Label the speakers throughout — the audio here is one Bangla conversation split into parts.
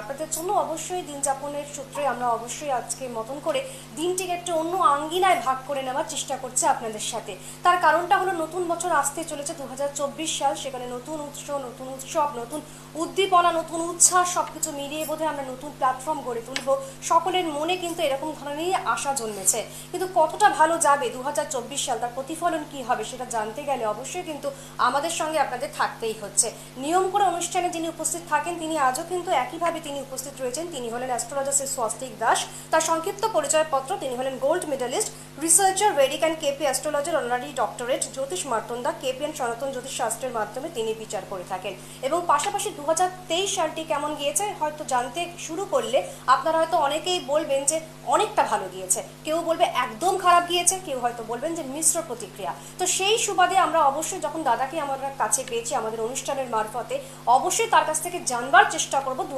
Speaker 1: আপনাদের জন্য অবশ্যই দিন যাপনের সূত্রে আমরা অবশ্যই আজকে মতন করে দিনটিকে একটা অন্য আঙ্গিনায় ভাগ করে নেওয়ার চেষ্টা করছে আপনাদের সাথে। তার কারণটা হলো নতুন বছর আসতে চলেছে দু হাজার চব্বিশ সাল। সেখানে নতুন উৎস, নতুন উৎসব, নতুন উদ্দীপনা, নতুন উচ্ছ্বাস, সবকিছু মিলিয়ে বোধহয় আমরা নতুন প্ল্যাটফর্ম গড়ে তুলব। সকলের মনে কিন্তু এরকম ধরনেরই আশা জন্মেছে। কিন্তু কতটা ভালো যাবে দু হাজার চব্বিশ সাল? তার প্রতিফলন কি হবে সেটা জানতে গেলে অবশ্যই কিন্তু আমাদের সঙ্গে আপনাদের থাকতেই হচ্ছে। নিয়ম করে অনুষ্ঠানে যিনি উপস্থিত থাকেন, তিনি আজও কিন্তু একইভাবে তিনি উপস্থিত রয়েছেন। তিনি হলেন অ্যাস্ট্রোলজার শ্রী স্বস্তিক দাস। তার সংক্ষিপ্ত পরিচয়পত্র তিনি হলেন gold medallist, researcher vedic and KP astrologer honorary doctorate জ্যোতিষ মার্তন্দা কেপি অ্যান্ড সনাতন জ্যোতিষ শাস্ত্রের মাধ্যমে তিনি বিচার করে থাকেন। এবং পাশাপাশি দুই হাজার তেইশ সালটি কেমন গিয়েছে হয়তো জানতে শুরু করলে আপনারা হয়তো অনেকেই বলবেন যে অনেকটা ভালো গিয়েছে। কেউ বলবে একদম খারাপ গিয়েছে, কেউ হয়তো বলবেন যে মিশ্র প্রতিক্রিয়া। তো সেই সুবাদে আমরা অবশ্যই যখন দাদাকে আমরা কাছে পেয়েছি আমাদের অনুষ্ঠানের মারফতে, অবশ্যই তার কাছ থেকে জানবার চেষ্টা করব দু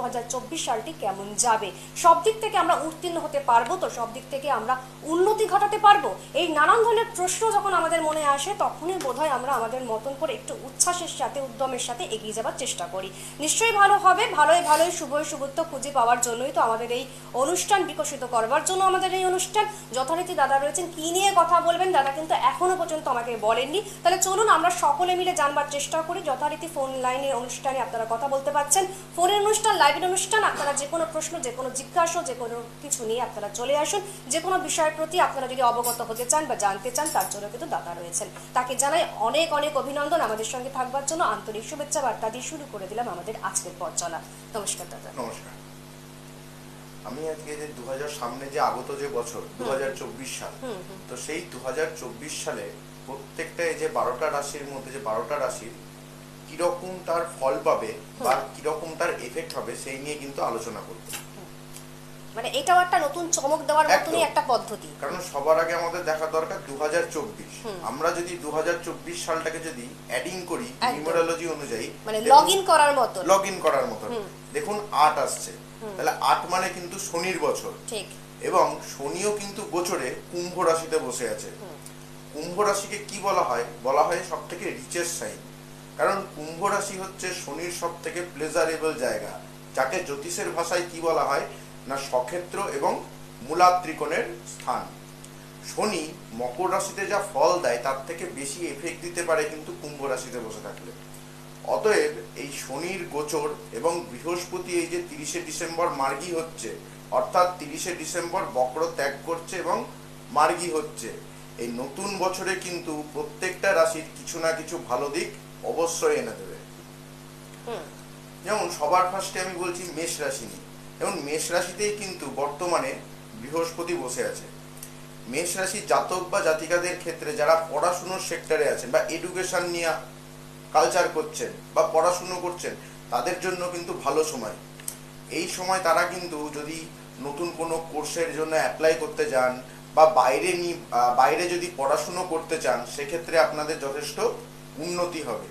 Speaker 1: সালটি কেমন যাবে? সব দিক থেকে আমরা উত্তীর্ণ হতে পারব তো? সব দিক থেকে আমরা উন্নতি ঘটাতে পারব? এই নানান ধরনের প্রশ্ন যখন আমাদের মনে আসে, তখনই বোধহয় আমরা আমাদের মতন করে একটু উচ্ছ্বাসের সাথে, উদ্যমের সাথে এগিয়ে যাবার চেষ্টা করি। নিশ্চয়ই ভালো হবে। ভালোই ভালোই শুভই শুভত্ব খুঁজে পাওয়ার জন্যই তো আমাদের এই অনুষ্ঠান বিকশিত করবার জন্য আমাদের এই অনুষ্ঠান। যথারীতি দাদা রয়েছেন। কি নিয়ে কথা বলবেন? দাদা কিন্তু এখনও পর্যন্ত আমাকে বলেননি। তাহলে চলুন, আমরা সকলে মিলে জানবার চেষ্টা করি। যথারীতি ফোন লাইনের অনুষ্ঠানে আপনারা কথা বলতে পারছেন। ফোনের অনুষ্ঠান লাইভের আপনারা যে কোনো প্রশ্ন যে কোনো জিজ্ঞাসা যে কোনো কিছু নিয়ে আপনারা চলে আসুন। যে কোনো বিষয়ের প্রতি আপনারা যদি অবগত হতে চান বা জানতে চান তার জন্য কিন্তু দাদা রয়েছেন। তাকে জানাই অনেক অনেক অভিনন্দন আমাদের সঙ্গে থাকবার জন্য। আন্তরিক শুভেচ্ছা বার্তা দিয়ে শুরু করে দিলাম আমাদের আজকের পথ চলা। নমস্কার দাদা।
Speaker 2: নমস্কার। আমি আজকে যে দু সামনে যে আগত যে বছর দু হাজার
Speaker 1: চব্বিশ সাল
Speaker 2: তো সেই দু হাজার চব্বিশ সালে প্রত্যেকটা এই যে বারোটা রাশির মধ্যে যে বারোটা রাশির কীরকম তার ফল পাবে বা কীরকম তার এফেক্ট হবে সেই নিয়ে কিন্তু আলোচনা করব।
Speaker 1: মানে এটাও একটা নতুন চমক দেওয়ার মতনই একটা পদ্ধতি।
Speaker 2: কারণ সবার আগে আমাদের দেখা দরকার দু আমরা যদি দু সালটাকে যদি অ্যাডিং করি। নিউমারোলজি অনুযায়ী
Speaker 1: মানে লগ ইন করার মতো
Speaker 2: লগ ইন করার মতো দেখুন আট আসছে। তাহলে আট মানে কিন্তু শনির বছর।
Speaker 1: ঠিক।
Speaker 2: এবং শনিও কিন্তু গোচরে কুম্ভ রাশিতে বসে আছে। কুম্ভ রাশিকে কি বলা হয়? বলা হয় সব থেকে রিচেস্ট সাইন কারণ কুম্ভ রাশি হচ্ছে শনির সব থেকে প্লেজারেবল জায়গা। যাকে জ্যোতিষের ভাষায় কি বলা হয়? না সক্ষেত্র এবং মূলাত্রিকোণের স্থান। শনি মকর রাশিতে যা ফল দেয়, তার থেকে বেশি এফেক্ট দিতে পারে কিন্তু কুম্ভ রাশিতে বসে থাকলে। অতএব এই শনির গোচর এবং বৃহস্পতি এই যে তিরিশে ডিসেম্বর মার্গী হচ্ছে, অর্থাৎ তিরিশে ডিসেম্বর বক্র ত্যাগ করছে এবং মার্গী হচ্ছে। এই নতুন বছরে কিন্তু প্রত্যেকটা রাশির কিছু না কিছু ভালো দিক অবশ্যই এনে দেবে। যেমন সবার ফার্স্টে আমি বলছি মেষ রাশি নিয়ে। যেমন মেষ রাশিতেই কিন্তু বর্তমানে বৃহস্পতি বসে আছে। মেষ রাশি জাতক বা জাতিকাদের ক্ষেত্রে যারা পড়াশুনোর সেক্টরে আছেন বা এডুকেশন নিয়ে কালচার করছেন বা পড়াশুনো করছেন তাদের জন্য কিন্তু ভালো সময়। এই সময় তারা কিন্তু যদি নতুন কোনো কোর্সের জন্য অ্যাপ্লাই করতে যান বা বাইরে নি বাইরে যদি পড়াশুনো করতে চান সেক্ষেত্রে আপনাদের যথেষ্ট উন্নতি হবে।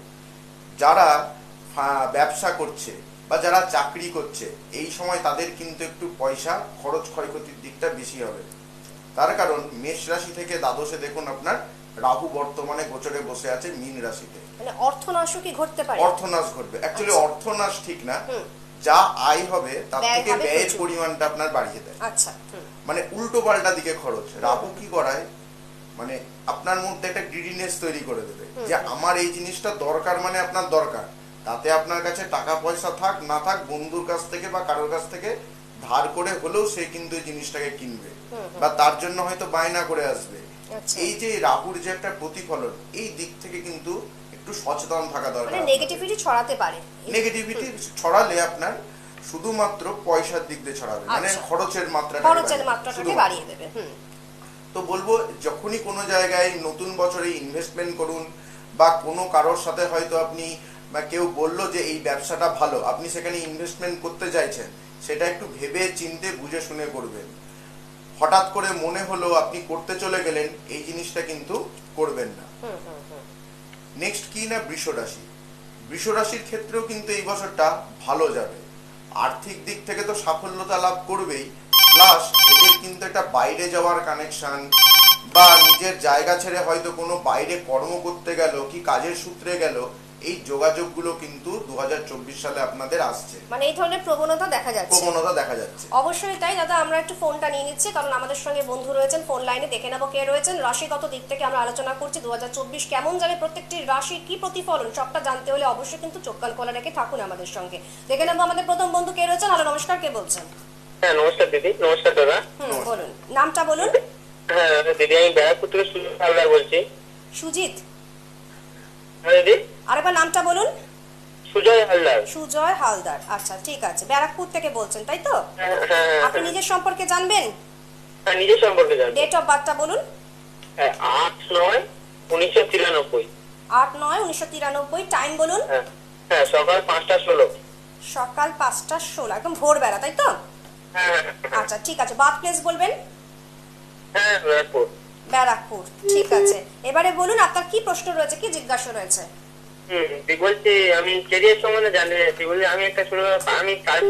Speaker 2: যারা ব্যবসা করছে বা যারা চাকরি করছে এই সময় তাদের কিন্তু একটু পয়সা খরচ ক্ষয়ক্ষতির দিকটা বেশি হবে। তার কারণ মেষ রাশি থেকে দ্বাদশে দেখুন আপনার রাহু বর্তমানে গোচরে বসে আছে মীন রাশিতে।
Speaker 1: মানে অর্থনাশও কি ঘটতে পারে?
Speaker 2: অর্থনাশ ঘটবে। অ্যাকচুয়ালি
Speaker 1: আচ্ছা।
Speaker 2: অর্থনাশ ঠিক না। যা আয় হবে তার থেকে ব্যয়ের পরিমাণটা আপনার বাড়িয়ে দেয়।
Speaker 1: আচ্ছা
Speaker 2: মানে উল্টো পাল্টা দিকে খরচ। রাহু কি করায়? মানে আপনার মধ্যে একটা গ্রিডিনেস তৈরি করে দেবে। যে আমার এই জিনিসটা দরকার মানে আপনার দরকার। তাতে আপনার কাছে টাকা পয়সা থাক না থাক বন্ধুর কাছ থেকে বা কারোর কাছ থেকে ধার করে হলেও সে কিন্তু এই জিনিসটাকে কিনবে। বা তার জন্য হয়তো বায়না করে আসবে।
Speaker 1: আচ্ছা।
Speaker 2: এই যে রাহুর যে একটা প্রতিফলন এই দিক থেকে কিন্তু একটু সচেতন থাকা
Speaker 1: মানে
Speaker 2: দরকার
Speaker 1: নেগেটিভিটি ছড়াতে পারে।
Speaker 2: নেগেটিভিটি ছড়ালে আপনার শুধুমাত্র পয়সার দিক দিয়ে ছড়াবে। মানে
Speaker 1: আচ্ছা।
Speaker 2: খরচের মাত্রা
Speaker 1: খরচের মাত্রাটাকে বাড়িয়ে দেবে। হুম।
Speaker 2: তো বলব যখনই কোনো জায়গায় নতুন বছরে ইনভেস্টমেন্ট করুন বা কোনো কারোর সাথে হয়তো আপনি বা কেউ বলল যে এই ব্যবসাটা ভালো আপনি সেখানে ইনভেস্টমেন্ট করতে চাইছেন সেটা একটু ভেবে চিনতে বুঝে শুনে করবেন। হঠাৎ করে মনে হলো আপনি করতে চলে গেলেন এই জিনিসটা কিন্তু করবেন না। নেক্সট কি না বৃষ রাশি বৃষ রাশির ক্ষেত্রেও কিন্তু এই বছরটা ভালো যাবে। আর্থিক দিক থেকে তো সাফল্যতা লাভ করবেই। প্লাস এদের কিন্তু একটা বাইরে যাওয়ার কানেকশান বা নিজের জায়গা ছেড়ে হয়তো কোনো বাইরে কর্ম করতে গেল, কি কাজের সূত্রে গেল এই যোগাযোগগুলো কিন্তু দুহাজার চব্বিশ সালে আপনাদের আসছে।
Speaker 1: মানে এই ধরনের প্রবণতা দেখা যাচ্ছে।
Speaker 2: প্রবণতা দেখা যাচ্ছে।
Speaker 1: অবশ্যই তাই দাদা আমরা একটু ফোনটা নিয়ে নিচ্ছি কারণ আমাদের সঙ্গে বন্ধু রয়েছেন ফোন লাইনে দেখে নেব কে রয়েছেন। রাশিগত দিক থেকে আমরা আলোচনা করছি দুহাজার চব্বিশ কেমন যাবে প্রত্যেকটি রাশির কি প্রতিফলন সবটা জানতে হলে অবশ্যই কিন্তু চোখ কান খোলা রেখে থাকুন আমাদের সঙ্গে। দেখে নেব আমাদের প্রথম বন্ধু কে রয়েছেন। হ্যালো নমস্কার কে বলছেন?
Speaker 3: হ্যাঁ নমস্কার দিদি নমস্কার দাদা।
Speaker 1: বলুন নামটা বলুন।
Speaker 3: হ্যাঁ দিদি আমি ব্যারাকপুর থেকে সুজিত হালদার বলছি।
Speaker 1: সুজিত?
Speaker 3: হ্যাঁ দিদি।
Speaker 1: আরেকবার নামটা বলুন।
Speaker 3: সুজয় হালদার।
Speaker 1: সুজয় হালদার। আচ্ছা ঠিক আছে। ব্যারাকপুর থেকে বলছেন তাই তো?
Speaker 3: হ্যাঁ হ্যাঁ হ্যাঁ,
Speaker 1: আপনি নিজের সম্পর্কে জানবেন?
Speaker 3: নিজের সম্পর্কে জানব।
Speaker 1: ডেট অফ বার্থটা বলুন।
Speaker 3: আট নয় উনিশশো তিরানব্বই।
Speaker 1: আট নয় উনিশশো তিরানব্বই টাইম বলুন।
Speaker 3: হ্যাঁ সকাল পাঁচটা ষোলো।
Speaker 1: সকাল পাঁচটা ষোলো একদম ভোরবেলা তাই তো? আচ্ছা ঠিক আছে। বার্থ প্লেস বলবেন?
Speaker 3: হ্যাঁ ব্যারাকপুর।
Speaker 1: ব্যারাকপুর ঠিক আছে। এবারে বলুন আপনার কি প্রশ্ন রয়েছে কি জিজ্ঞাসা রয়েছে?
Speaker 3: বলছি আমি ক্যারিয়ার সম্বন্ধে জানতে চাচ্ছি বলছি আমি একটা ছোট আমি কাজ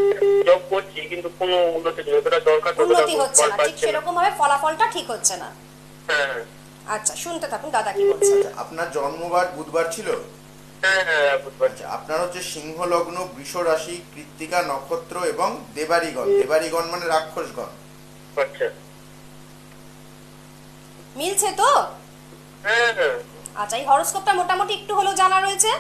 Speaker 3: জব করছি কিন্তু কোনো উন্নতি যতটা দরকার
Speaker 1: উন্নতি হচ্ছে না ঠিক সেরকম ভাবে ফলাফলটা ঠিক হচ্ছে না।
Speaker 3: হ্যাঁ হ্যাঁ।
Speaker 1: আচ্ছা শুনতে থাকুন দাদা কি বলছেন?
Speaker 2: আপনার জন্মবার বুধবার ছিল?
Speaker 3: হ্যাঁ হ্যাঁ
Speaker 2: আচ্ছা আপনার হচ্ছে সিংহ লগ্ন বৃষ রাশি কৃত্তিকা নক্ষত্র এবং দেবারিগণ দেবারিগণ মানে রাক্ষসগণ।
Speaker 3: আচ্ছা।
Speaker 1: মিলছে তো?
Speaker 3: হ্যাঁ হ্যাঁ।
Speaker 1: আচ্ছা এই হরোস্কোপটা মোটামুটি একটু হলেও জানা রয়েছে?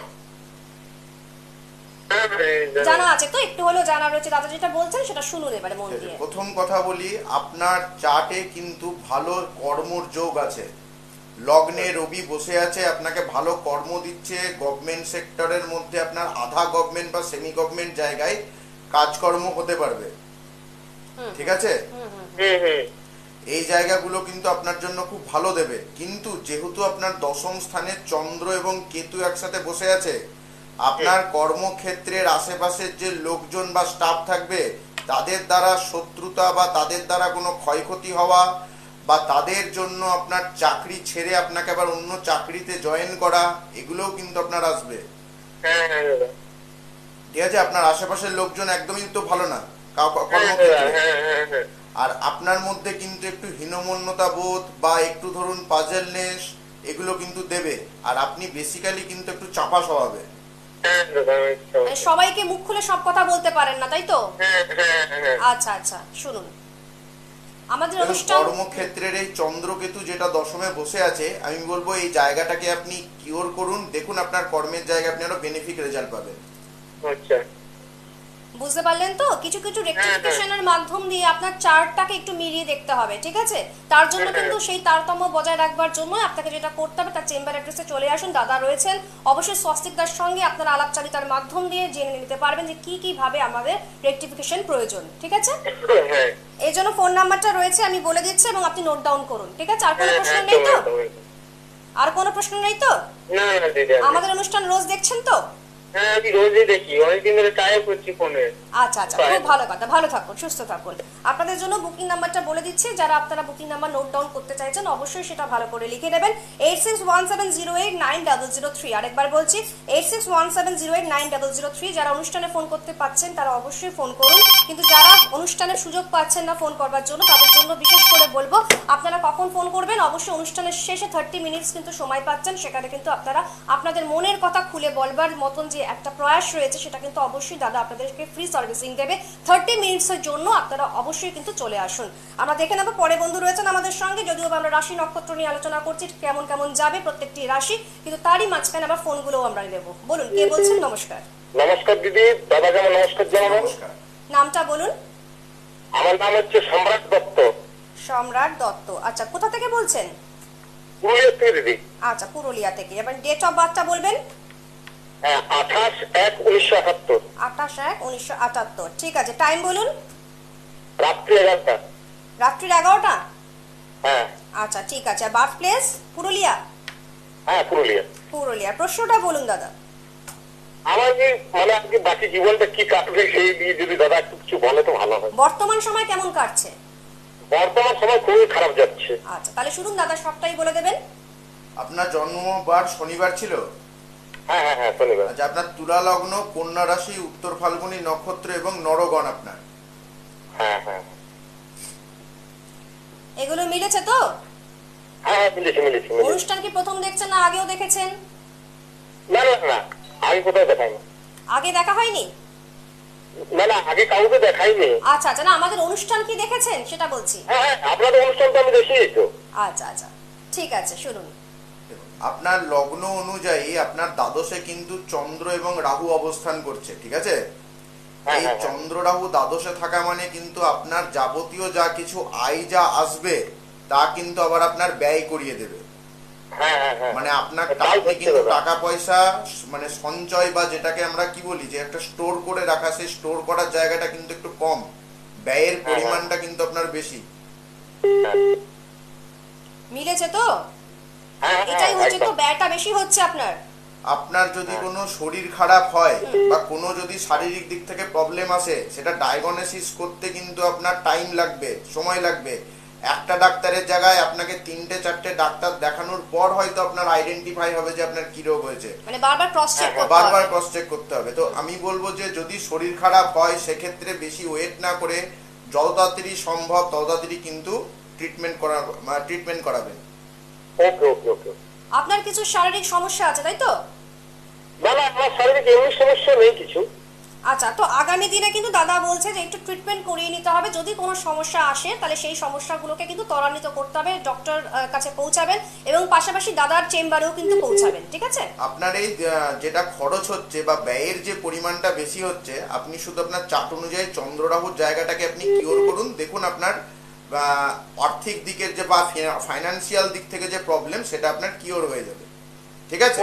Speaker 3: হ্যাঁ হ্যাঁ
Speaker 1: জানা আছে তো একটু হলেও জানা রয়েছে। দাদা যেটা বলছেন সেটা শুনুন এবারে মন দিয়ে।
Speaker 2: প্রথম কথা বলি আপনার চার্টে কিন্তু ভালো কর্মর যোগ আছে। লগ্নে রবি বসে আছে আপনাকে ভালো কর্ম দিচ্ছে গভর্নমেন্ট সেক্টরের মধ্যে আপনার আধা গভর্নমেন্ট বা সেমি গভর্নমেন্ট জায়গায় কাজকর্ম হতে পারবে। ঠিক আছে?
Speaker 3: হুম হুম
Speaker 2: এই জায়গাগুলো কিন্তু আপনার জন্য খুব ভালো দেবে। কিন্তু যেহেতু আপনার দশম স্থানে চন্দ্র এবং কেতু একসাথে বসে আছে আপনার কর্মক্ষেত্রের আশেপাশের যে লোকজন বা স্টাফ থাকবে তাদের দ্বারা শত্রুতা বা তাদের দ্বারা কোনো ক্ষয়ক্ষতি হওয়া বা তাদের জন্য আপনার চাকরি ছেড়ে আপনাকে আবার অন্য চাকরিতে জয়েন করা এগুলোও কিন্তু আপনার আসবে।
Speaker 3: হ্যাঁ।
Speaker 2: ঠিক আছে? আপনার আশেপাশের লোকজন একদমই তো ভালো না।
Speaker 3: হ্যাঁ
Speaker 2: কর্মক্ষেত্রে।
Speaker 3: হ্যাঁ।
Speaker 2: আর আপনার মধ্যে কিন্তু একটু হীনমন্যতা বোধ বা একটু ধরুন পাজেলনেস এগুলো কিন্তু দেবে। আর আপনি বেসিক্যালি কিন্তু একটু চাপা স্বভাবে।
Speaker 3: হ্যাঁ।
Speaker 1: সবাইকে মুখ খুলে সব কথা বলতে পারেন না তাই তো? আচ্ছা আচ্ছা শুনুন। আমাদের অনুষ্ঠান
Speaker 2: কর্মক্ষেত্রের এই চন্দ্রকেতু যেটা দশমে বসে আছে আমি বলব এই জায়গাটাকে আপনি কিওর করুন। দেখুন আপনার কর্মের জায়গায় আপনি আরও বেনিফিট রেজাল্ট পাবেন।
Speaker 3: আচ্ছা।
Speaker 1: বুঝতে পারলেন তো? কিছু কিছু
Speaker 3: হ্যাঁ,
Speaker 1: রেকটিফিকেশনের মাধ্যম দিয়ে আপনার চার্টটাকে একটু মিলিয়ে দেখতে হবে ঠিক আছে? তার জন্য
Speaker 3: হ্যাঁ,
Speaker 1: কিন্তু সেই তারতম্য বজায় রাখবার জন্য আপনাকে যেটা করতে হবে তার চেম্বার অ্যাড্রেসে চলে আসুন। দাদা রয়েছেন। অবশ্যই স্বস্তিকদার সঙ্গে আপনার আলাপচারিতার মাধ্যম দিয়ে জেনে নিতে পারবেন যে কি কি ভাবে আমাদের রেকটিফিকেশন প্রয়োজন ঠিক আছে?
Speaker 3: হ্যাঁ
Speaker 1: এই জন্য ফোন নাম্বারটা রয়েছে আমি বলে দিচ্ছি এবং আপনি নোট ডাউন করুন ঠিক আছে? আর কোনো
Speaker 3: হ্যাঁ
Speaker 1: প্রশ্ন
Speaker 3: হ্যাঁ
Speaker 1: নেই তো। আর কোনো প্রশ্ন নেই তো? আমাদের অনুষ্ঠান রোজ দেখছেন তো?
Speaker 3: হ্যাঁ আমি রোজই দেখি। অনেকদিন ধরে ট্রাই করছি ফোনে
Speaker 1: আচ্ছা আচ্ছা। খুব ভালো কথা ভালো থাকুন সুস্থ থাকুন। আপনাদের জন্য বুকিং নাম্বারটা বলে দিচ্ছি। যারা আপনারা বুকিং নাম্বার নোট ডাউন করতে চাইছেন অবশ্যই সেটা ভালো করে লিখে নেবেন। Eight six one seven zero eight nine double zero three আরেকবার বলছি eight six one seven zero eight nine double zero three যারা অনুষ্ঠানে ফোন করতে পাচ্ছেন তারা অবশ্যই ফোন করুন। কিন্তু যারা অনুষ্ঠানের সুযোগ পাচ্ছেন না ফোন করবার জন্য তাদের জন্য বিশেষ করে বলব আপনারা কখন ফোন করবেন? অবশ্যই অনুষ্ঠানের শেষে থার্টি মিনিটস কিন্তু সময় পাচ্ছেন। সেখানে কিন্তু আপনারা আপনাদের মনের কথা খুলে বলবার মতন যে একটা প্রয়াস রয়েছে সেটা কিন্তু অবশ্যই দাদা আপনাদেরকে ফ্রি সার্ভিসিং দেবে। থার্টি মিনিটসের জন্য আপনারা অবশ্যই কিন্তু চলে আসুন। আমরা দেখে নেব পরে বন্ধু রয়েছেন আমাদের সঙ্গে যদিও আমরা রাশি নক্ষত্র নিয়ে আলোচনা করছি কেমন কেমন যাবে প্রত্যেকটি রাশি কিন্তু তারই মাঝখানে আবার ফোনগুলোও আমরা নেব। বলুন কে বলছেন? নমস্কার।
Speaker 3: নমস্কার দিদি দাদা যেমন নমস্কার জানাব
Speaker 1: নামটা বলুন।
Speaker 3: আমার নাম হচ্ছে সম্রাট দত্ত।
Speaker 1: সম্রাট দত্ত। আচ্ছা কোথা থেকে বলছেন?
Speaker 3: পুরুলিয়া থেকে দিদি।
Speaker 1: আচ্ছা পুরুলিয়া থেকে। এবার ডেট অফ বার্থটা বলবেন?
Speaker 3: আঠাশ এক উনিশশো আটাত্তর।
Speaker 1: আঠাশ এক উনিশশো আটাত্তর। ঠিক আছে টাইম বলুন।
Speaker 3: রাত্রি এগারোটা।
Speaker 1: রাত্রির এগারোটা?
Speaker 3: হ্যাঁ।
Speaker 1: আচ্ছা ঠিক আছে। Birth place Purulia?
Speaker 3: হ্যাঁ পুরুলিয়া।
Speaker 1: পুরুলিয়া। প্রশ্নটা বলুন দাদা।
Speaker 3: আমার যে মানে আজকে বাকি জীবনটা কি কাটবে সেই দিয়ে যদি দাদা একটু কিছু বলে তো ভালো হয়।
Speaker 1: বর্তমান সময় কেমন কাটছে?
Speaker 3: বর্তমান সময় খুবই খারাপ যাচ্ছে।
Speaker 1: আচ্ছা তাহলে শুনুন দাদা সবটাই বলে দেবেন।
Speaker 2: আপনার জন্মবার শনিবার ছিল
Speaker 3: হ্যাঁ হ্যাঁ হ্যাঁ শনিবার
Speaker 2: আচ্ছা আপনার তুলা লগ্ন কন্যা রাশি উত্তর ফাল্গুনী নক্ষত্র এবং নরগণ আপনার।
Speaker 3: হ্যাঁ হ্যাঁ
Speaker 1: এগুলো মিলেছে তো?
Speaker 3: হ্যাঁ হ্যাঁ
Speaker 1: অনুষ্ঠান কি প্রথম দেখছেন না আগেও দেখেছেন?
Speaker 3: না না না আগে কোথাও দেখাইনি।
Speaker 1: আগে দেখা হয়নি?
Speaker 3: না না আগে কাউকে দেখাইনি।
Speaker 1: আচ্ছা আচ্ছা না আমাদের অনুষ্ঠান কি দেখেছেন সেটা বলছি।
Speaker 3: হ্যাঁ হ্যাঁ আপনাদের অনুষ্ঠান তো আমি দেখি তো
Speaker 1: আচ্ছা আচ্ছা ঠিক আছে শুনুন।
Speaker 2: আপনার লগ্ন অনুযায়ী আপনার দ্বাদশে কিন্তু চন্দ্র এবং রাহু অবস্থান করছে ঠিক আছে?
Speaker 3: হ্যাঁ,
Speaker 2: এই
Speaker 3: হ্যাঁ, হ্যাঁ।
Speaker 2: চন্দ্র রাহু দ্বাদশে থাকা মানে কিন্তু আপনার যাবতীয় যা কিছু আয় যা আসবে তা কিন্তু আবার আপনার ব্যয় করিয়ে দেবে।
Speaker 3: হ্যাঁ হ্যাঁ হ্যাঁ।
Speaker 2: মানে আপনার আপনি কিন্তু টাকা পয়সা মানে সঞ্চয় বা যেটাকে আমরা কি বলি যে একটা স্টোর করে রাখা সেই স্টোর করার জায়গাটা কিন্তু একটু কম। ব্যয়ের পরিমাণটা কিন্তু আপনার বেশি।
Speaker 1: মিলেছে তো? এটাই হচ্ছে তো। ব্যয়টা বেশি হচ্ছে আপনার।
Speaker 2: আপনার যদি কোনো শরীর খারাপ হয় বা কোনো যদি শারীরিক দিক থেকে প্রবলেম আসে সেটা ডায়াগনোসিস করতে কিন্তু আপনার টাইম লাগবে সময় লাগবে। একটা ডাক্তারের জায়গায় আপনাকে তিনটে চারটে ডাক্তার দেখানোর পর হয়তো আপনার আইডেন্টিফাই হবে যে আপনার কি রোগ হয়েছে।
Speaker 1: মানে বারবার ক্রস চেক করতে
Speaker 2: হ্যাঁ, বারবার
Speaker 1: হবে।
Speaker 2: ক্রস চেক করতে হবে। তো আমি বলব যে যদি শরীর খারাপ হয় সেক্ষেত্রে বেশি ওয়েট না করে যত তাড়াতাড়ি সম্ভব তত তাড়াতাড়ি কিন্তু ট্রিটমেন্ট করা ট্রিটমেন্ট করাবেন।
Speaker 3: ওকে ওকে ওকে
Speaker 1: আপনার কিছু শারীরিক সমস্যা আছে তাই তো?
Speaker 3: না না আমার শারীরিক এমনি সমস্যা নেই কিছু।
Speaker 1: আচ্ছা তো আগামী দিনে কিন্তু দাদা বলছে যে একটু ট্রিটমেন্ট করিয়ে নিতে হবে। যদি কোনো সমস্যা আসে তাহলে সেই সমস্যাগুলোকে কিন্তু ত্বরান্বিত করতে হবে ডক্টর কাছে পৌঁছাবেন এবং পাশাপাশি দাদার চেম্বারেও কিন্তু পৌঁছাবেন ঠিক আছে?
Speaker 2: আপনার এই যেটা খরচ হচ্ছে বা ব্যয়ের যে পরিমাণটা বেশি হচ্ছে আপনি শুধু আপনার চার্ট অনুযায়ী চন্দ্ররাহুর জায়গাটাকে আপনি কিওর করুন। দেখুন আপনার আর্থিক দিকের যে বা ফাইনান্সিয়াল দিক থেকে যে প্রবলেম সেটা আপনার কিওর হয়ে যাবে। ঠিক আছে?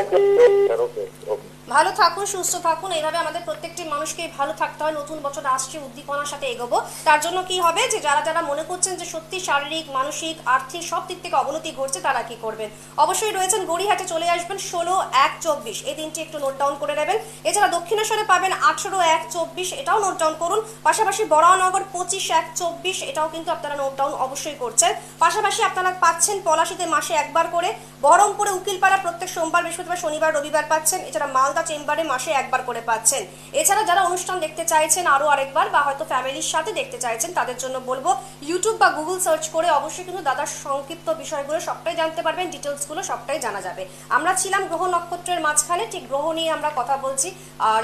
Speaker 1: ভালো থাকুন, সুস্থ থাকুন। এইভাবে আমাদের প্রত্যেকটি মানুষকে ভালো থাকতে হয়। নতুন বছর আসছে, উদ্দীপনার সাথে এগোবো। তার জন্য কি হবে? যে যারা যারা মনে করছেন যে সত্যি শারীরিক, মানসিক, আর্থিক সব দিক থেকে অবনতি ঘটছে, তারা কি করবেন? অবশ্যই রয়েছেন গড়িহাটে চলে আসবেন ষোলো এক চব্বিশ। এই দিনটি একটু নোট ডাউন করে নেবেন। এছাড়া দক্ষিণেশ্বরে পাবেন আঠেরো এক চব্বিশ। এটাও নোট ডাউন করুন। পাশাপাশি বড়ানগর পঁচিশ এক চব্বিশ। এটাও কিন্তু আপনারা নোট ডাউন অবশ্যই করছেন। পাশাপাশি আপনারা পাচ্ছেন পলাশিতে মাসে একবার করে। বহরমপুরে উকিলপাড়া প্রত্যেক সোমবার, বৃহস্পতিবার, শনিবার, রবিবার পাচ্ছেন। এছাড়া মালদা চেম্বারে মাসে একবার করে পাচ্ছেন। এছাড়া যারা অনুষ্ঠান দেখতে চাইছেন আরও আরেকবার বা হয়তো ফ্যামিলির সাথে দেখতে চাইছেন তাদের জন্য বলব ইউটিউব বা গুগল সার্চ করে অবশ্যই কিন্তু দাদার সংক্ষিপ্ত বিষয়গুলো সবটাই জানতে পারবেন ডিটেলসগুলো সবটাই জানা যাবে। আমরা ছিলাম গ্রহ নক্ষত্রের মাঝখানে ঠিক গ্রহ নিয়ে আমরা কথা বলছি।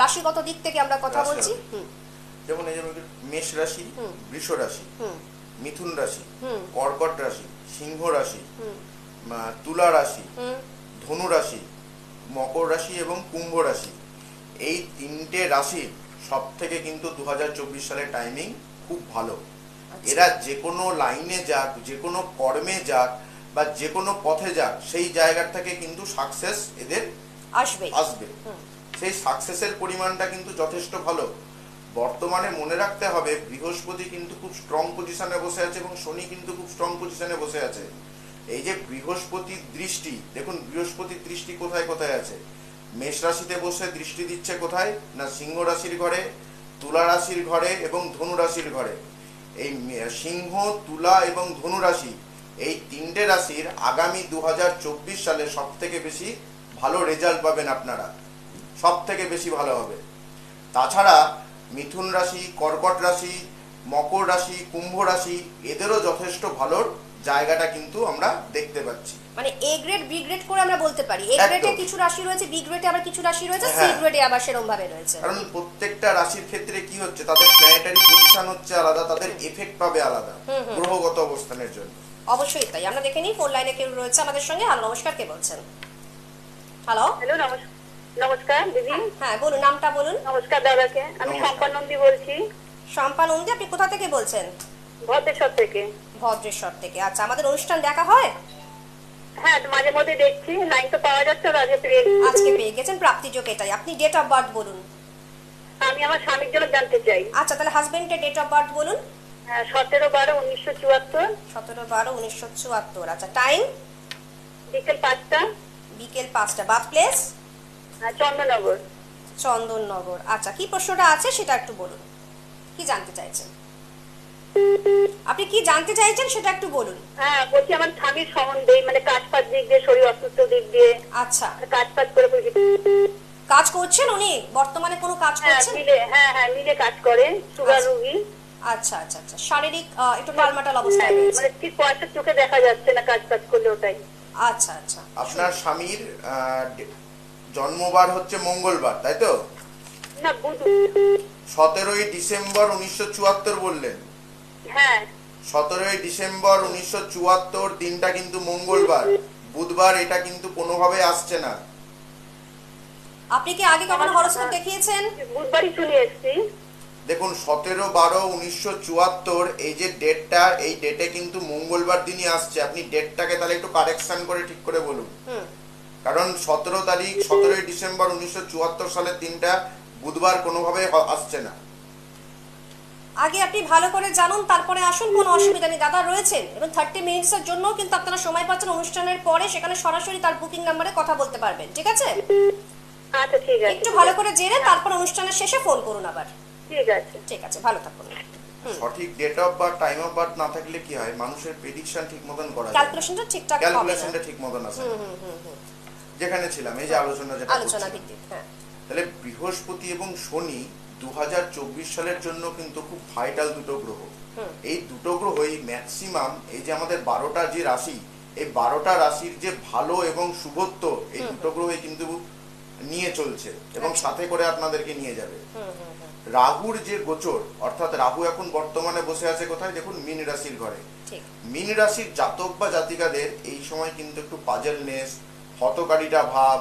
Speaker 1: রাশিগত দিক থেকে আমরা কথা বলছি।
Speaker 2: যেমন এই যেমন মেষ রাশি বৃষ রাশি মিথুন রাশি। কর্কট রাশি সিংহ রাশি তুলা রাশি ধনু রাশি মকর রাশি এবং কুম্ভ রাশি। এই তিনটে রাশি সব থেকে কিন্তু দু সালের টাইমিং খুব ভালো।
Speaker 1: আচ্ছা।
Speaker 2: এরা যে কোনো লাইনে যাক যে কোনো কর্মে যাক বা যে কোনো পথে যাক সেই জায়গা থেকে কিন্তু সাকসেস এদের
Speaker 1: আসবে।
Speaker 2: আসবে। সেই সাকসেসের পরিমাণটা কিন্তু যথেষ্ট ভালো। বর্তমানে মনে রাখতে হবে বৃহস্পতি কিন্তু খুব স্ট্রং পজিশনে বসে আছে এবং শনি কিন্তু খুব স্ট্রং পজিশনে বসে আছে। এই যে বৃহস্পতির দৃষ্টি, দেখুন বৃহস্পতির দৃষ্টি কোথায় কোথায় আছে? মেষ রাশিতে বসে দৃষ্টি দিচ্ছে কোথায়? না সিংহ রাশির ঘরে, তুলা রাশির ঘরে এবং ধনু রাশির ঘরে? এই সিংহ, তুলা এবং ধনু রাশি, এই তিনটে রাশির আগামী দু হাজার চব্বিশ সালে সব থেকে বেশি ভালো রেজাল্ট পাবেন আপনারা। সব থেকে বেশি ভালো হবে। তাছাড়া মিথুন রাশি, কর্কট রাশি, মকর রাশি, কুম্ভ রাশি, এদেরও যথেষ্ট ভালো জায়গাটা কিন্তু আমরা দেখতে পাচ্ছি।
Speaker 1: মানে এ গ্রেড বি গ্রেড করে আমরা বলতে পারি। এ গ্রেডে কিছু রাশি রয়েছে বি গ্রেডে আবার কিছু রাশি রয়েছে সি
Speaker 2: হ্যাঁ।
Speaker 1: গ্রেডে আবার সেরকম ভাবে রয়েছে।
Speaker 2: কারণ প্রত্যেকটা রাশির ক্ষেত্রে কি হচ্ছে তাদের প্ল্যানেটারি পজিশন হচ্ছে আলাদা তাদের এফেক্ট পাবে আলাদা। গ্রহগত অবস্থানের জন্য।
Speaker 1: অবশ্যই তাই। আমরা দেখে নিই ফোন লাইনে কেউ রয়েছে আমাদের সঙ্গে। হ্যালো নমস্কার কে বলছেন? হ্যালো?
Speaker 4: হ্যালো নমস্কার নমস্কার দিদি।
Speaker 1: হ্যাঁ বলুন নামটা বলুন।
Speaker 4: নমস্কার দাদাকে। আমি। শম্পা নন্দী বলছি।
Speaker 1: শম্পা নন্দী আপনি কোথা থেকে বলছেন?
Speaker 4: ভদ্রেশ্বর থেকে।
Speaker 1: ভদ্রেশ্বর থেকে। আচ্ছা আমাদের অনুষ্ঠান দেখা হয়?
Speaker 4: হ্যাঁ মাঝে মধ্যে দেখছি। লাইন তো পাওয়া যাচ্ছে আজকে পেয়ে
Speaker 1: গেছেন প্রাপ্তিযোগ এটাই। আপনি ডেট অফ বার্থ বলুন।
Speaker 4: আমি আমার স্বামীর জন্য জানতে চাই।
Speaker 1: আচ্ছা তাহলে হাজবেন্ডের ডেট অফ বার্থ বলুন।
Speaker 4: হ্যাঁ, সতেরো বারো উনিশশো চুয়াত্তর।
Speaker 1: সতেরো বারো উনিশশো চুয়াত্তর। আচ্ছা টাইম
Speaker 4: বিকেল পাঁচটা।
Speaker 1: বিকেল পাঁচটা। প্লেস
Speaker 4: হ্যাঁ, চন্দননগর।
Speaker 1: চন্দননগর। আচ্ছা কি প্রশ্নটা আছে সেটা একটু বলুন। কি জানতে চাইছেন? আপনি কি জানতে চাইছেন সেটা একটু বলুন।
Speaker 4: হ্যাঁ বলছি আমার স্বামীর সম্বন্ধে মানে কাজ ফাজ দিক দিয়ে শরীর অসুস্থ দিক দিয়ে।
Speaker 1: আচ্ছা।
Speaker 4: কাজ ফাজ করে বুঝি
Speaker 1: কাজ করছেন উনি? বর্তমানে কোনো কাজ
Speaker 4: হ্যাঁ
Speaker 1: করছেন?
Speaker 4: মিলে হ্যাঁ হ্যাঁ মিলে কাজ করে সুগার
Speaker 1: আচ্ছা।
Speaker 4: রুগী।
Speaker 1: আচ্ছা আচ্ছা আচ্ছা। শারীরিক একটু টালমাটাল অবস্থায়
Speaker 4: হ্যাঁ,
Speaker 1: রয়েছে।
Speaker 4: মানে ঠিক পয়সার চোখে দেখা যাচ্ছে না কাজ করলে ওটাই।
Speaker 1: আচ্ছা আচ্ছা।
Speaker 2: আপনার স্বামীর আহ, জন্মবার হচ্ছে মঙ্গলবার তাই তো?
Speaker 4: না বুধ
Speaker 2: সতেরোই ডিসেম্বর উনিশশো চুয়াত্তর বললেন। সতেরোই ডিসেম্বর উনিশশো চুয়াত্তর দিনটা কিন্তু মঙ্গলবার। বুধবার এটা কিন্তু কোনোভাবে আসছে না।
Speaker 1: আপনি কি আগে কখনো হরস্কোপ দেখিয়েছেন?
Speaker 4: বুধবারই চলে এসছি।
Speaker 2: দেখুন সতেরো বারো উনিশশো চুয়াত্তর এই যে ডেটটা এই ডেটে কিন্তু মঙ্গলবার দিনই আসছে। আপনি ডেটটাকে তাহলে একটু কারেকশন করে ঠিক করে বলুন। কারণ সতেরো তারিখ সতেরোই ডিসেম্বর উনিশশো চুয়াত্তর সালের দিনটা বুধবার কোনোভাবে আসছে না।
Speaker 1: আগে আপনি ভালো করে জানুন তারপরে আসুন কোনো অসুবিধা নেই। দাদা রয়েছেন এবং থার্টি মিনিটসের জন্য কিন্তু আপনারা সময় পাচ্ছেন। অনুষ্ঠানের পরে সেখানে সরাসরি তার বুকিং নাম্বারে কথা বলতে পারবেন ঠিক আছে?
Speaker 4: আচ্ছা ঠিক আছে।
Speaker 1: একটু ভালো করে জেনে তারপর অনুষ্ঠানের শেষে ফোন করুন আবার।
Speaker 4: ঠিক আছে।
Speaker 1: ঠিক আছে ভালো থাকুন।
Speaker 2: সঠিক date of birth time of birth না থাকলে কি হয়? মানুষের প্রেডিকশন ঠিক মতন করা যায়।
Speaker 1: ক্যালকুলেশনটা ঠিকঠাক
Speaker 2: ক্যালকুলেশনটা ঠিক মতন আসে না। যেখানে ছিলাম এই যে আলোচনা যেটা
Speaker 1: আলোচনা ভিত্তিক হ্যাঁ।
Speaker 2: তাহলে বৃহস্পতি এবং শনি দু সালের জন্য কিন্তু খুব ভাইটাল দুটো গ্রহ। এই দুটো গ্রহই ম্যাক্সিমাম এই যে আমাদের বারোটা যে রাশি এই বারোটা রাশির যে ভালো এবং শুভত্ব এই দুটো গ্রহই কিন্তু নিয়ে চলছে এবং সাথে করে আপনাদেরকে নিয়ে যাবে। রাহুর যে গোচর অর্থাৎ রাহু এখন বর্তমানে বসে আছে কোথায়? দেখুন মীন রাশির ঘরে। মীন রাশির জাতক বা জাতিকাদের এই সময় কিন্তু একটু পাজলনেস হতকারিতা ভাব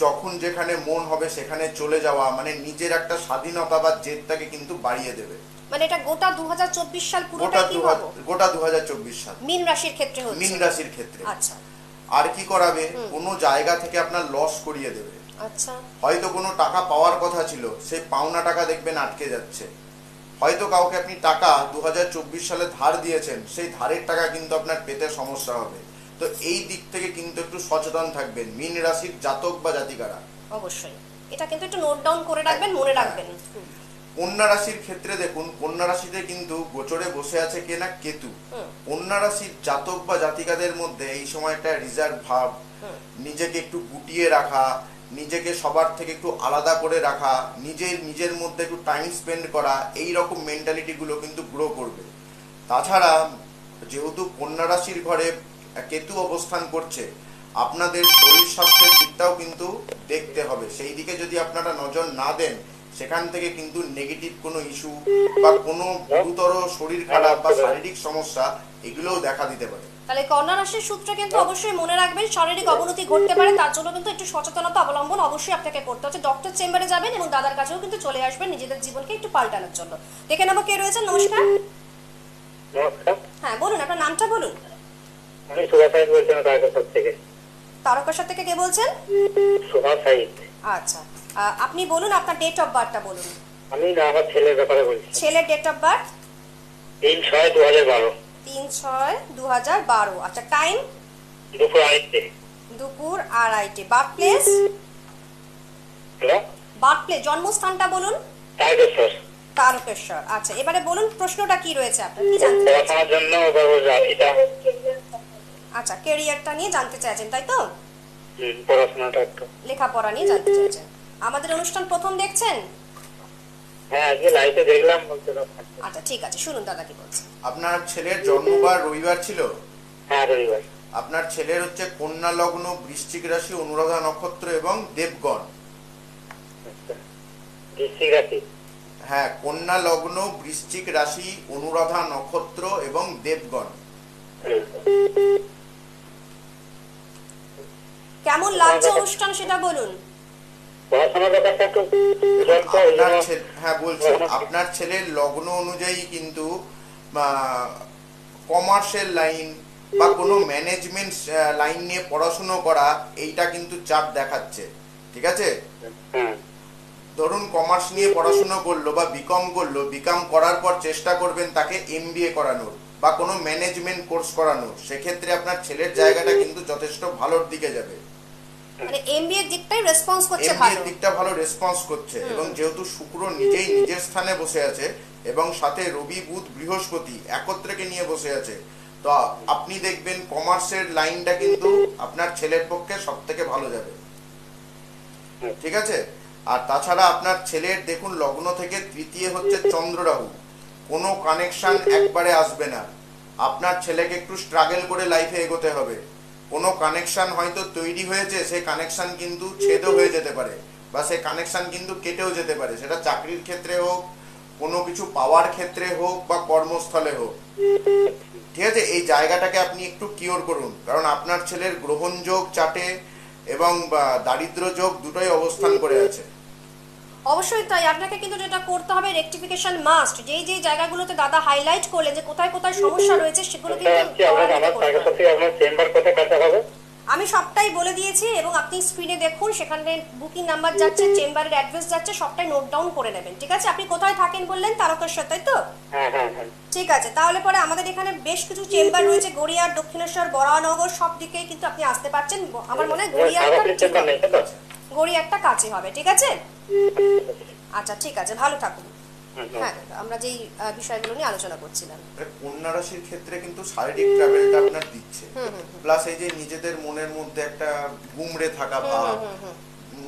Speaker 2: যখন যেখানে মন হবে সেখানে চলে যাওয়া মানে নিজের একটা স্বাধীনতা বা জেদটাকে কিন্তু বাড়িয়ে দেবে।
Speaker 1: মানে এটা গোটা দু সাল
Speaker 2: গোটা
Speaker 1: পুরোটাই কি পাবো
Speaker 2: গোটা দু সাল।
Speaker 1: মিন রাশির ক্ষেত্রে হচ্ছে।
Speaker 2: মীন রাশির ক্ষেত্রে।
Speaker 1: আচ্ছা।
Speaker 2: আর কি করাবে? কোনো জায়গা থেকে আপনার লস করিয়ে দেবে।
Speaker 1: আচ্ছা।
Speaker 2: হয়তো কোনো টাকা পাওয়ার কথা ছিল সেই পাওনা টাকা দেখবেন আটকে যাচ্ছে। হয়তো কাউকে আপনি টাকা দু হাজার চব্বিশ সালে ধার দিয়েছেন সেই ধারের টাকা কিন্তু আপনার পেতে সমস্যা হবে। তো এই দিক থেকে কিন্তু একটু সচেতন থাকবেন মীন রাশির জাতক বা জাতিকারা।
Speaker 1: অবশ্যই। এটা কিন্তু একটু নোট ডাউন করে রাখবেন মনে রাখবেন।
Speaker 2: কন্যা রাশির ক্ষেত্রে দেখুন কন্যা রাশিতে কিন্তু গোচরে বসে আছে কে না কেতু। কন্যা রাশির জাতক বা জাতিকাদের মধ্যে এই সময় একটা রিজার্ভ ভাব নিজেকে একটু গুটিয়ে রাখা নিজেকে সবার থেকে একটু আলাদা করে রাখা নিজের নিজের মধ্যে একটু টাইম স্পেন্ড করা এই রকম মেন্টালিটি গুলো কিন্তু গ্রো করবে। তাছাড়া যেহেতু কন্যা রাশির ঘরে কেতু অবস্থান করছে। আপনাদের শরীর স্বাস্থ্যের দিকটাও কিন্তু দেখতে হবে। সেই দিকে যদি আপনারা নজর না দেন সেখান থেকে কিন্তু নেগেটিভ কোনো ইস্যু বা কোনো গুরুতর শরীর খারাপ বা শারীরিক সমস্যা এগুলোও দেখা দিতে পারে।
Speaker 1: তাহলে কন্যা রাশির সূত্রে কিন্তু অবশ্যই মনে রাখবেন শারীরিক অবনতি ঘটতে পারে তার জন্য কিন্তু একটু সচেতনতা অবলম্বন অবশ্যই আপনাকে করতে হচ্ছে ডক্টর চেম্বারে যাবেন এবং দাদার কাছেও কিন্তু চলে আসবেন নিজেদের জীবনকে একটু পাল্টানোর জন্য। দেখে নেব কে রয়েছেন নমস্কার।
Speaker 3: নমস্কার।
Speaker 1: হ্যাঁ বলুন আপনার নামটা বলুন।
Speaker 3: আমি সুভাষ সাহিদ বলছিলাম তারকেশ্বর থেকে।
Speaker 1: তারকাশার থেকে কে বলছেন?
Speaker 3: সুভাষ সাহিদ
Speaker 1: আচ্ছা। আপনি বলুন আপনার ডেট অফ বার্থটা বলুন।
Speaker 3: আমি না আমার ছেলের ব্যাপারে বলছি।
Speaker 1: ছেলের ডেট অফ বার্থ
Speaker 3: তিন ছয় দু হাজার বারো।
Speaker 1: তিন ছয় দু হাজার বারো। আচ্ছা টাইম
Speaker 3: দুপুর আড়াইটে।
Speaker 1: দুপুর আড়াইটে। Birth place
Speaker 3: hello?
Speaker 1: Birth place জন্মস্থানটা বলুন।
Speaker 3: তারকেশ্বর।
Speaker 1: তারকেশ্বর। আচ্ছা এবারে বলুন প্রশ্নটা কি রয়েছে আপনার? কি জানতে
Speaker 3: পড়াশোনার জন্য
Speaker 1: আচ্ছা ক্যারিয়ারটা নিয়ে জানতে চাইছেন তাই তো?
Speaker 3: হুম, পড়াশোনাটা একটু।
Speaker 1: লেখাপড়া নিয়ে জানতে চাইছেন। আমাদের অনুষ্ঠান প্রথম দেখছেন?
Speaker 3: হ্যাঁ আজকে লাইভে দেখলাম বলতে তো
Speaker 1: আচ্ছা ঠিক আছে শুনুন দাদা কি বলছে।
Speaker 2: আপনার ছেলের জন্মবার রবিবার ছিল?
Speaker 3: হ্যাঁ রবিবার।
Speaker 2: আপনার ছেলের হচ্ছে কন্যা লগ্ন বৃশ্চিক রাশি অনুরাধা নক্ষত্র এবং দেবগণ।
Speaker 3: আচ্ছা বৃশ্চিক রাশি?
Speaker 2: হ্যাঁ কন্যা লগ্ন বৃশ্চিক রাশি অনুরাধা নক্ষত্র এবং দেবগণ।
Speaker 1: কেমন লাগছে অনুষ্ঠান সেটা বলুন।
Speaker 2: আপনার ছেলে হ্যাঁ বলছি আপনার ছেলের লগ্ন অনুযায়ী কিন্তু কমার্শিয়াল লাইন বা কোনো ম্যানেজমেন্ট লাইন নিয়ে পড়াশুনো করা এইটা কিন্তু চাপ দেখাচ্ছে। ঠিক আছে? ধরুন কমার্স নিয়ে পড়াশুনো করল বা বিকম করল বিকম করার পর চেষ্টা করবেন তাকে এমবিএ করানোর। বা কোনো ম্যানেজমেন্ট কোর্স করানোর সেক্ষেত্রে আপনার ছেলের জায়গাটা কিন্তু যথেষ্ট ভালোর দিকে যাবে।
Speaker 1: মানে এমবিএ দিকটাই রেসপন্স করছে
Speaker 2: এমবিএ দিকটা ভালো রেসপন্স করছে এবং যেহেতু শুক্র নিজেই নিজের স্থানে বসে আছে এবং সাথে রবি বুধ বৃহস্পতি একত্রেকে নিয়ে বসে আছে তো আপনি দেখবেন কমার্সের লাইনটা কিন্তু আপনার ছেলের পক্ষে সব থেকে ভালো যাবে। ঠিক আছে? আর তাছাড়া আপনার ছেলের দেখুন লগ্ন থেকে তৃতীয় হচ্ছে চন্দ্র রাহু। কোনো কানেকশন একবারে আসবে না। আপনার ছেলেকে একটু স্ট্রাগল করে লাইফে এগোতে হবে। কোনো কানেকশন হয়তো তৈরি হয়েছে, সেই কানেকশান কিন্তু ছেদও হয়ে যেতে পারে বা সেই কানেকশান কিন্তু কেটেও যেতে পারে। সেটা চাকরির ক্ষেত্রে হোক, কোনো কিছু পাওয়ার ক্ষেত্রে হোক বা কর্মস্থলে হোক। ঠিক আছে, এই জায়গাটাকে আপনি একটু কিওর করুন। কারণ আপনার ছেলের গ্রহণযোগ চাটে এবং দারিদ্র যোগ দুটোই অবস্থান করে আছে।
Speaker 1: অবশ্যই তাই। আপনাকে কিন্তু যেটা করতে হবে রেকটিফিকেশন মাস্ট যেই যেই জায়গাগুলোতে দাদা হাইলাইট করলেন যে কোথায় কোথায় সমস্যা রয়েছে সেগুলো কিন্তু আমি সবটাই বলে দিয়েছি এবং আপনি স্ক্রিনে দেখুন সেখানে বুকিং নাম্বার যাচ্ছে চেম্বারের অ্যাড্রেস যাচ্ছে সবটাই নোট ডাউন করে নেবেন। ঠিক আছে? আপনি কোথায় থাকেন বললেন? তারকেশ্বর তাই তো?
Speaker 3: হ্যাঁ হ্যাঁ হ্যাঁ।
Speaker 1: ঠিক আছে। তাহলে পরে আমাদের এখানে বেশ কিছু চেম্বার রয়েছে গড়িয়ার দক্ষিণেশ্বর বরানগর সব দিকেই কিন্তু আপনি আসতে পারছেন। আমার মনে হয় গড়িয়ারটা
Speaker 3: সারাদিন
Speaker 1: একটা কাছে হবে ঠিক আছে? আচ্ছা ঠিক আছে ভালো থাকুন।
Speaker 3: হুম।
Speaker 1: হ্যাঁ আমরা যেই বিষয়গুলো নিয়ে আলোচনা করছিলাম।
Speaker 2: কন্যা রাশির ক্ষেত্রে কিন্তু শারীরিক ট্রাভেলটা আপনার দিচ্ছে। প্লাস এই যে নিজেদের মনের মধ্যে একটা গুমড়ে থাকা ভাব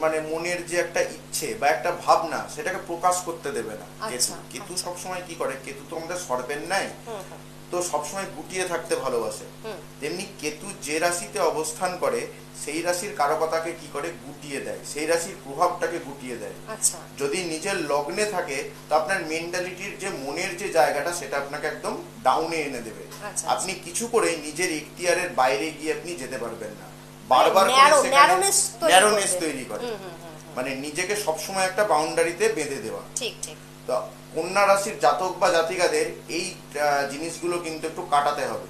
Speaker 2: মানে মনের যে একটা ইচ্ছে বা একটা ভাবনা সেটাকে প্রকাশ করতে দেবে না। কেতু
Speaker 1: আচ্ছা,
Speaker 2: কেতু সবসময় কি করে? কেতু তো আমাদের সর্বের নাই তো সবসময় গুটিয়ে থাকতে ভালোবাসে। তেমনি কেতু যে রাশিতে অবস্থান করে সেই রাশির কারকতাকে কি করে? গুটিয়ে দেয়। সেই রাশির প্রভাবটাকে গুটিয়ে দেয়।
Speaker 1: আচ্ছা।
Speaker 2: যদি নিজের লগ্নে থাকে তো আপনার মেন্টালিটির যে মনের যে জায়গাটা সেটা আপনাকে একদম ডাউনে এনে দেবে।
Speaker 1: আচ্ছা,
Speaker 2: আপনি কিছু করে নিজের ইখতিয়ারের বাইরে গিয়ে আপনি যেতে পারবেন না। বারবার
Speaker 1: তৈরি
Speaker 2: ন্যারোনেস তৈরি করে। মানে নিজেকে সবসময় একটা বাউন্ডারিতে বেঁধে দেওয়া।
Speaker 1: ঠিক ঠিক।
Speaker 2: তো কন্যা রাশির জাতক বা জাতিকাদের এই জিনিসগুলো কিন্তু একটু কাটাতে হবে।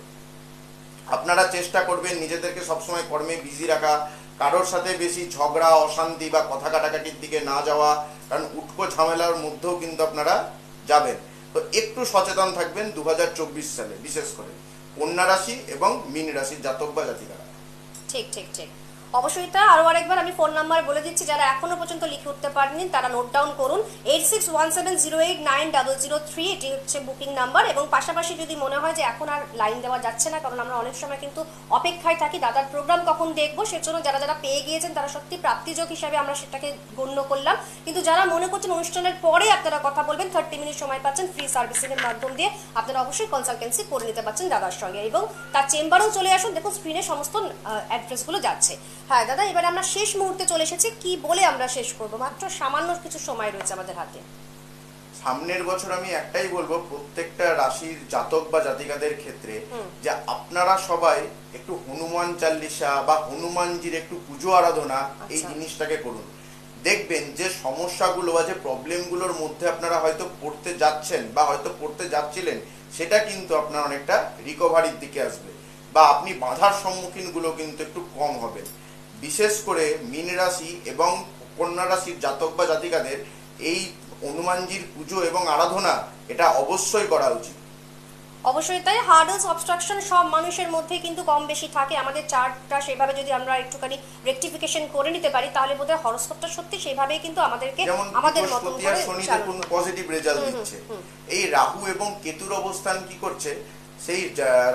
Speaker 2: আপনারা চেষ্টা করবেন নিজেদেরকে সবসময় কর্মে বিজি রাখা, কারোর সাথে বেশি ঝগড়া, অশান্তি বা কথা কাটাকাটির দিকে না যাওয়া, কারণ উটকো ঝামেলার মধ্যেও কিন্তু আপনারা যাবেন। তো একটু সচেতন থাকবেন দু হাজার চব্বিশ সালে, বিশেষ করে। কন্যা রাশি এবং মীন রাশির জাতক বা জাতিকারা।
Speaker 1: ঠিক ঠিক ঠিক। অবশ্যই তা আরও আরেকবার আমি ফোন নাম্বার বলে দিচ্ছি, যারা এখনও পর্যন্ত লিখে উঠতে পারেনি তারা নোট ডাউন করুন। Eight six one seven zero eight nine double zero three এটি হচ্ছে বুকিং নাম্বার এবং পাশাপাশি যদি মনে হয় যে এখন আর লাইন দেওয়া যাচ্ছে না, কারণ আমরা অনেক সময় কিন্তু অপেক্ষায় থাকি দাদার প্রোগ্রাম কখন দেখব, সেজন্য যারা যারা পেয়ে গিয়েছেন, তারা সত্যি প্রাপ্তিযোগ হিসাবে আমরা সেটাকে গণ্য করলাম। কিন্তু যারা মনে করছেন অনুষ্ঠানের পরে আপনারা কথা বলবেন থার্টি মিনিট সময় পাচ্ছেন ফ্রি সার্ভিসিং এর মাধ্যম দিয়ে, আপনারা অবশ্যই কনসালটেন্সি করে নিতে পারছেন দাদার সঙ্গে। এবং তার চেম্বারেও চলে আসুন। দেখুন স্ক্রিনে সমস্ত অ্যাড্রেসগুলো যাচ্ছে। হ্যাঁ দাদা এবারে আমরা শেষ মুহূর্তে চলে এসেছি। কি বলে আমরা শেষ করব? মাত্র সামান্য কিছু সময় রয়েছে আমাদের হাতে।
Speaker 2: সামনের বছর আমি একটাই বলব প্রত্যেকটা রাশির জাতক বা জাতিকাদের ক্ষেত্রে যে আপনারা সবাই একটু হনুমান চাল্লিশা বা হনুমানজির একটু পুজো আরাধনা এই
Speaker 1: আচ্ছা।
Speaker 2: জিনিসটাকে করুন। দেখবেন যে সমস্যাগুলো বা যে প্রবলেমগুলোর মধ্যে আপনারা হয়তো পড়তে যাচ্ছেন বা হয়তো পড়তে যাচ্ছিলেন সেটা কিন্তু আপনার অনেকটা রিকভারির দিকে আসবে বা আপনি বাধার সম্মুখীনগুলো কিন্তু একটু কম হবে বিশেষ করে মীন রাশি এবং কন্যা রাশির জাতক বা জাতিকাদের এই হনুমানজির পুজো এবং আরাধনা এটা অবশ্যই করা উচিত।
Speaker 1: অবশ্যই তাই হার্ডলস অবস্ট্রাকশন সব মানুষের মধ্যে কিন্তু কম বেশি থাকে। আমাদের চার্টটা সেভাবে যদি আমরা একটুখানি রেকটিফিকেশন করে নিতে পারি তাহলে বোধহয় হরস্কোপটা সত্যি সেভাবেই কিন্তু আমাদেরকে আমাদের মতন করে।
Speaker 2: পজিটিভ রেজাল্ট দিচ্ছে। এই রাহু এবং কেতুর অবস্থান কি করছে? সেই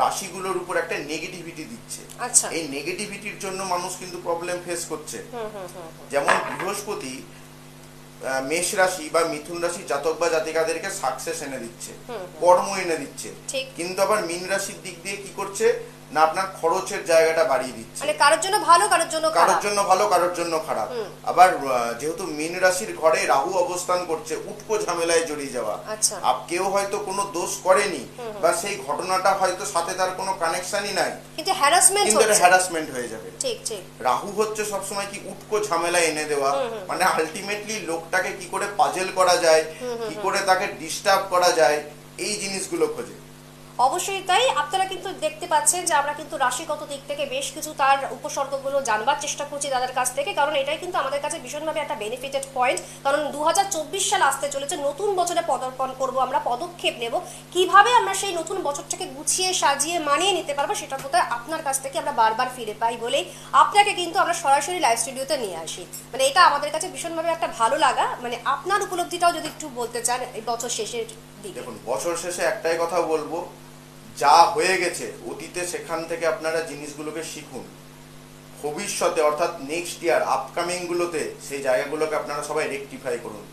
Speaker 2: রাশিগুলোর উপর একটা নেগেটিভিটি দিচ্ছে।
Speaker 1: আচ্ছা।
Speaker 2: এই নেগেটিভিটির জন্য মানুষ কিন্তু প্রবলেম ফেস করছে। যেমন বৃহস্পতি মেষ রাশি বা মিথুন রাশি জাতক বা জাতিকাদেরকে সাকসেস এনে দিচ্ছে কর্ম এনে দিচ্ছে। কিন্তু আবার মীন রাশির দিক দিয়ে কি করছে? না আপনার খরচের জায়গাটা বাড়িয়ে দিচ্ছে।
Speaker 1: মানে কারোর জন্য ভালো কারোর জন্য
Speaker 2: কারোর জন্য ভালো কারোর জন্য খারাপ। আবার যেহেতু মীন রাশির ঘরে রাহু অবস্থান করছে উটকো ঝামেলায় জড়িয়ে যাওয়া।
Speaker 1: আচ্ছা।
Speaker 2: আপ কেউ হয়তো কোনো দোষ করেনি বা সেই ঘটনাটা হয়তো সাথে তার কোনো কানেকশনই নাই।
Speaker 1: কিন্তু হ্যারাসমেন্ট
Speaker 2: কিন্তু হ্যারাসমেন্ট হয়ে যাবে।
Speaker 1: ঠিক ঠিক।
Speaker 2: রাহু হচ্ছে সবসময় কি উটকো ঝামেলা এনে দেওয়া। মানে আলটিমেটলি লোকটাকে কি করে পাজেল করা যায় কি করে তাকে ডিস্টার্ব করা যায় এই জিনিসগুলো খোঁজে।
Speaker 1: অবশ্যই তাই। আপনারা কিন্তু দেখতে পাচ্ছেন যে আমরা কিন্তু রাশিগত দিক থেকে বেশ কিছু তার উপসর্গগুলো জানবার চেষ্টা করছি দাদার কাছ থেকে, কারণ এটাই কিন্তু আমাদের কাছে ভীষণভাবে একটা বেনিফিটেড পয়েন্ট কারণ দুহাজার চব্বিশ সাল আসতে চলেছে, নতুন বছরে পদার্পণ করব আমরা, পদক্ষেপ নেব। কীভাবে আমরা সেই নতুন বছরটাকে গুছিয়ে সাজিয়ে মানিয়ে নিতে পারব সেটা বোধহয় আপনার কাছ থেকে আমরা বারবার ফিরে পাই বলেই আপনাকে কিন্তু আমরা সরাসরি লাইভ স্টুডিওতে নিয়ে আসি। মানে এটা আমাদের কাছে ভীষণভাবে একটা ভালো লাগা। মানে আপনার উপলব্ধিটাও যদি একটু বলতে চান, এই বছর শেষের দিকে।
Speaker 2: দেখুন, বছর শেষে একটাই কথা বলব যা হয়ে গেছে, অতীতে সেখান থেকে আপনারা জিনিসগুলোকে শিখুন। ভবিষ্যতে, অর্থাৎ নেক্সট ইয়ার আপকামিং গুলোতে, সেই জায়গাগুলোকে আপনারা সবাই রেকটিফাই করুন।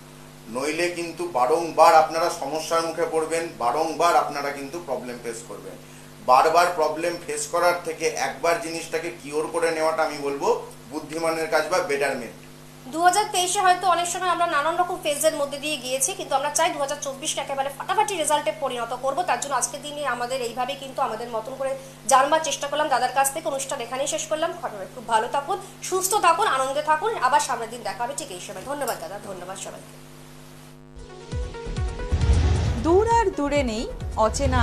Speaker 2: নইলে কিন্তু বারংবার আপনারা সমস্যার মুখে পড়বেন, বারংবার আপনারা কিন্তু প্রবলেম ফেস করবেন। বারবার প্রবলেম ফেস করার থেকে একবার জিনিসটাকে কিওর করে নেওয়াটা আমি বলব, বুদ্ধিমানের কাজ বা বেটারমেন্ট
Speaker 1: দু হাজার তেইশে হয়তো অনেক সময় আমরা নানান রকম ফেজের মধ্যে দিয়ে গিয়েছি, কিন্তু আমরা চাই দু হাজার চব্বিশকে একেবারে ফাটাফাটি রেজাল্টে পরিণত করব। তার জন্য আজকের দিনে আমাদের এইভাবে কিন্তু আমাদের মতন করে জানবার চেষ্টা করলাম। দাদার কাছ থেকে অনুষ্ঠান এখানেই শেষ করলাম। ঘটনা খুব ভালো থাকুন, সুস্থ থাকুন, আনন্দে থাকুন। আবার সামনের দিন দেখা হবে ঠিক এই সময়। ধন্যবাদ দাদা, ধন্যবাদ সবাইকে।
Speaker 5: দূর আর দূরে নেই, অচেনা